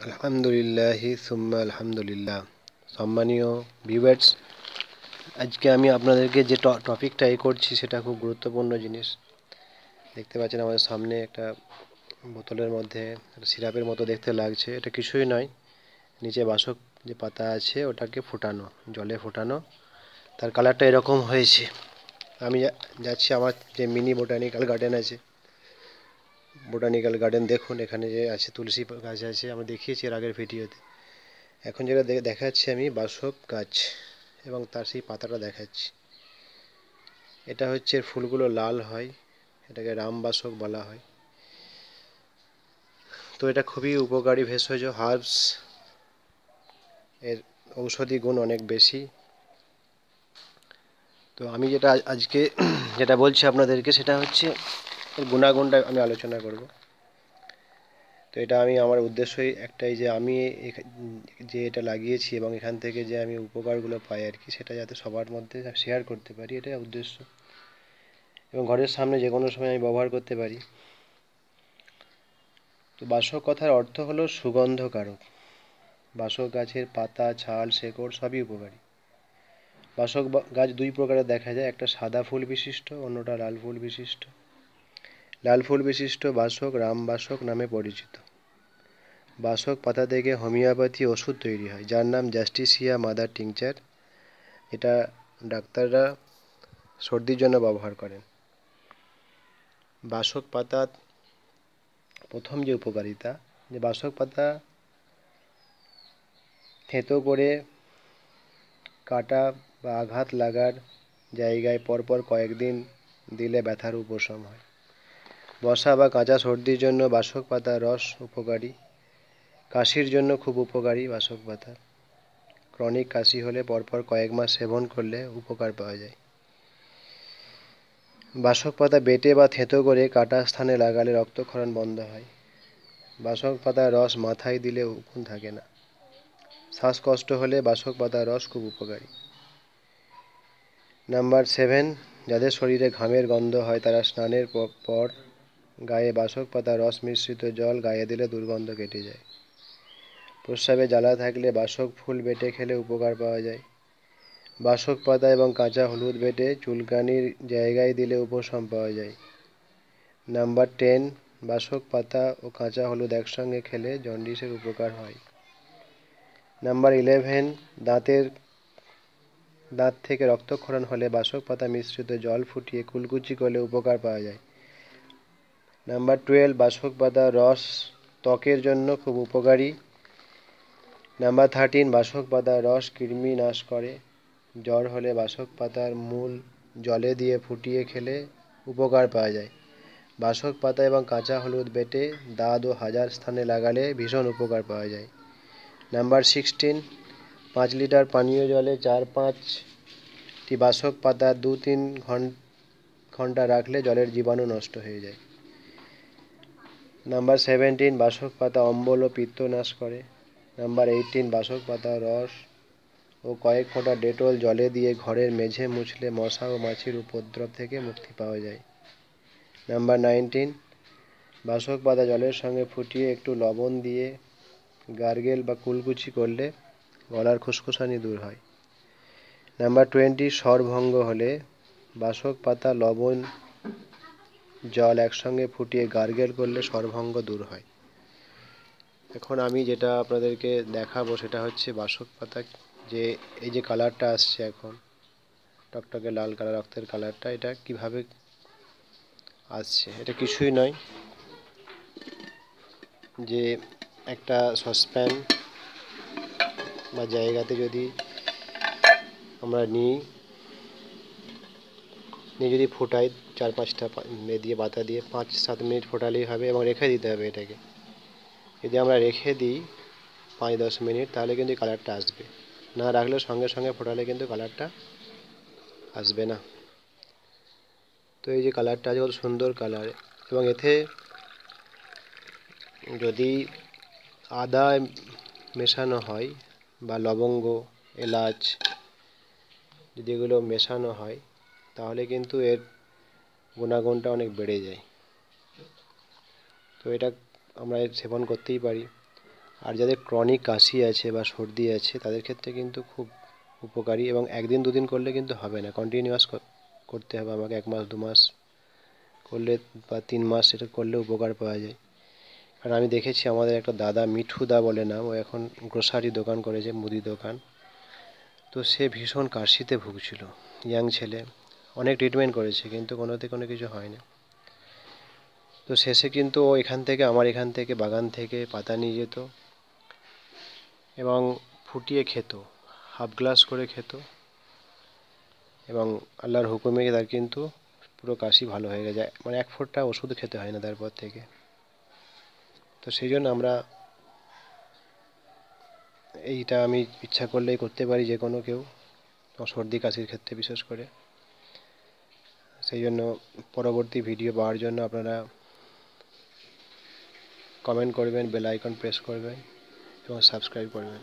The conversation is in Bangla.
আলহামদুলিল্লাহি, সুম্মা আলহামদুলিল্লাহ। সম্মানীয় ভিউয়ার্স আজকে আমি আপনাদেরকে যে টপিকটা এ করছি সেটা খুব গুরুত্বপূর্ণ জিনিস। দেখতে পাচ্ছেন আমাদের সামনে একটা বোতলের মধ্যে সিরাপের মতো দেখতে লাগছে। এটা কিছুই নয়, নিচে বাসক যে পাতা আছে ওটাকে ফোটানো, জলে ফোটানো। তার কালারটা এরকম হয়েছে। আমি যাচ্ছি আমার যে মিনি বোটানিক্যাল গার্ডেন আছে বোটানিক্যাল গার্ডেন দেখুন, এখানে যে আছে তুলসী গাছ আছে আমরা দেখিয়েছি এর আগের ভিডিওতে। এখন যেটা দেখাচ্ছি আমি বাসক গাছ এবং তার সেই পাতাটা দেখাচ্ছি। এটা হচ্ছে ফুলগুলো লাল হয়, এটাকে রামবাসক বলা হয়। তো এটা খুবই উপকারী ভেষজ, হার্বস। এর ঔষধি গুণ অনেক বেশি। তো আমি যেটা আজকে যেটা বলছি আপনাদেরকে, সেটা হচ্ছে এর গুণাগুণটা আমি আলোচনা করব। তো এটা আমি, আমার উদ্দেশ্যই একটাই যে আমি যে এটা লাগিয়েছি এবং এখান থেকে যে আমি উপকারগুলো পাই আর কি, সেটা যাতে সবার মধ্যে শেয়ার করতে পারি, এটাই উদ্দেশ্য। এবং ঘরের সামনে যে কোনো সময় আমি ব্যবহার করতে পারি। তো বাসক কথার অর্থ হলো সুগন্ধকারক। বাসক গাছের পাতা, ছাল, শেকড় সবই উপকারী। বাসক গাছ দুই প্রকারের দেখা যায়, একটা সাদা ফুল বিশিষ্ট, অন্যটা লাল ফুল বিশিষ্ট। লাল ফুল বিশিষ্ট বাসক রামবাসক নামে পরিচিত। বাসক পাতা থেকে হোমিওপ্যাথি ওষুধ তৈরি হয়, যার নাম জাস্টিসিয়া মাদার টিংচার। এটা ডাক্তাররা সর্দির জন্য ব্যবহার করেন। বাসক পাতা প্রথম যে উপকারিতা, যে বাসক পাতা থেঁতো করে কাটা বা আঘাত লাগার জায়গায় পরপর কয়েকদিন দিলে ব্যথার উপশম হয়। বসা বা কাঁচা সর্দির জন্য বাসক পাতার রস উপকারী, কাশির জন্য খুব উপকারী বাসক পাতা। ক্রনিক কাশি হলে পরপর কয়েক মাস সেবন করলে উপকার পাওয়া যায়। বাসক পাতা বেটে বা থেঁতো করে কাটা স্থানে লাগালে রক্তক্ষরণ বন্ধ হয়। বাসক পাতার রস মাথায় দিলে উকুন থাকে না। শ্বাসকষ্ট হলে বাসক পাতার রস খুব উপকারী। নাম্বার সেভেন, যাদের শরীরে ঘামের গন্ধ হয় তারা স্নানের পর গায়ে বাসক পাতা রস মিশ্রিত জল গায়ে দিলে দুর্গন্ধ কেটে যায়। প্রস্রাবে জ্বালা থাকলে বাসক ফুল বেটে খেলে উপকার পাওয়া যায়। বাসক পাতা এবং কাঁচা হলুদ বেটে চুলকানির জায়গায় দিলে উপশম পাওয়া যায়। নাম্বার টেন, বাসক পাতা ও কাঁচা হলুদ একসঙ্গে খেলে জন্ডিসের উপকার হয়। নাম্বার ইলেভেন, দাঁতের, দাঁত থেকে রক্তক্ষরণ হলে বাসক পাতা মিশ্রিত জল ফুটিয়ে কুলকুচি করলে উপকার পাওয়া যায়। নাম্বার টুয়েলভ, বাসক পাতা রস ত্বকের জন্য খুব উপকারী। নাম্বার থার্টিন, বাসক পাতার রস কৃমি নাশ করে। জ্বর হলে বাসক পাতার মূল জলে দিয়ে ফুটিয়ে খেলে উপকার পাওয়া যায়। বাসক পাতা এবং কাঁচা হলুদ বেটে দাঁত ও হাজার স্থানে লাগালে ভীষণ উপকার পাওয়া যায়। নাম্বার সিক্সটিন, পাঁচ লিটার পানীয় জলে চার পাঁচটি বাসক পাতা দু তিন ঘণ্টা রাখলে জলের জীবাণু নষ্ট হয়ে যায়। নাম্বার সেভেন্টিন বাসক পাতা অম্বল ও পিত্ত নাশ করে নাম্বার এইটিন বাসক পাতা রস ও কয়েক ফোঁটা ডেটল জলে দিয়ে ঘরের মেঝে মুছলে মশা ও মাছির উপদ্রব থেকে মুক্তি পাওয়া যায়। নাম্বার নাইনটিন বাসক পাতা জলের সঙ্গে ফুটিয়ে একটু লবণ দিয়ে গার্গেল বা কুলকুচি করলে গলার খুসখুসানি দূর হয়। নাম্বার টোয়েন্টি স্বরভঙ্গ হলে বাসক পাতা লবণ জল একসঙ্গে ফুটিয়ে গার্গেল করলে সর্বাঙ্গ দূর হয়। এখন আমি যেটা আপনাদেরকে দেখাবো সেটা হচ্ছে বাসক পাতা, যে এই যে কালারটা আসছে এখন, টকটকে লাল কালার, রক্তের কালারটা, এটা কীভাবে আসছে? এটা কিছুই নয়। যে একটা সসপ্যান বা জায়গাতে যদি আমরা নিই নিয়ে যদি ফোটাই চার পাঁচটা দিয়ে বাতা দিয়ে পাঁচ সাত মিনিট ফোটালেই হবে এবং রেখে দিতে হবে এটাকে। যদি আমরা রেখে দিই পাঁচ দশ মিনিট, তাহলে কিন্তু কালারটা আসবে। না রাখলে সঙ্গে সঙ্গে ফোটালে কিন্তু কালারটা আসবে না। তো এই যে কালারটা আছে, কত সুন্দর কালার এবং এতে যদি আদা মেশানো হয় বা লবঙ্গ, এলাচ যদি এগুলো মেশানো হয় তাহলে কিন্তু এর গুণাগুণটা অনেক বেড়ে যায়। তো এটা আমরা সেবন করতেই পারি। আর যাদের ক্রনিক কাশি আছে বা সর্দি আছে, তাদের ক্ষেত্রে কিন্তু খুব উপকারী এবং একদিন দুদিন করলে কিন্তু হবে না। কন্টিনিউয়াস করতে হবে আমাকে এক মাস, দু মাস করলে বা তিন মাস এটা করলে উপকার পাওয়া যায়। কারণ আমি দেখেছি আমাদের একটা দাদা মিঠু দা বলে নাম, ও এখন গ্রোসারি দোকান করেছে, মুদি দোকান। তো সে ভীষণ কাশিতে ভুগছিল ইয়াং ছেলে। অনেক ট্রিটমেন্ট করেছে, কিন্তু কোনোতে কোনো কিছু হয়নি। তো শেষে কিন্তু ও এখান থেকে, আমার এখান থেকে, বাগান থেকে পাতা নিয়ে যেত এবং ফুটিয়ে খেত হাফ গ্লাস করে খেত এবং আল্লাহর হুকুমে তার কিন্তু পুরো কাশি ভালো হয়ে গেছে। মানে এক ফোঁটা ওষুধ খেতে হয় না তারপর থেকে। তো সেই জন্য আমরা এইটা আমি ইচ্ছা করলেই করতে পারি যে কোনো কেউ সর্দি, কাশির ক্ষেত্রে বিশেষ করে। সেই জন্য পরবর্তী ভিডিও পাওয়ার জন্য আপনারা কমেন্ট করবেন বেল আইকন প্রেস করবেন এবং সাবস্ক্রাইব করবেন।